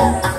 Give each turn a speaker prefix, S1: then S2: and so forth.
S1: love.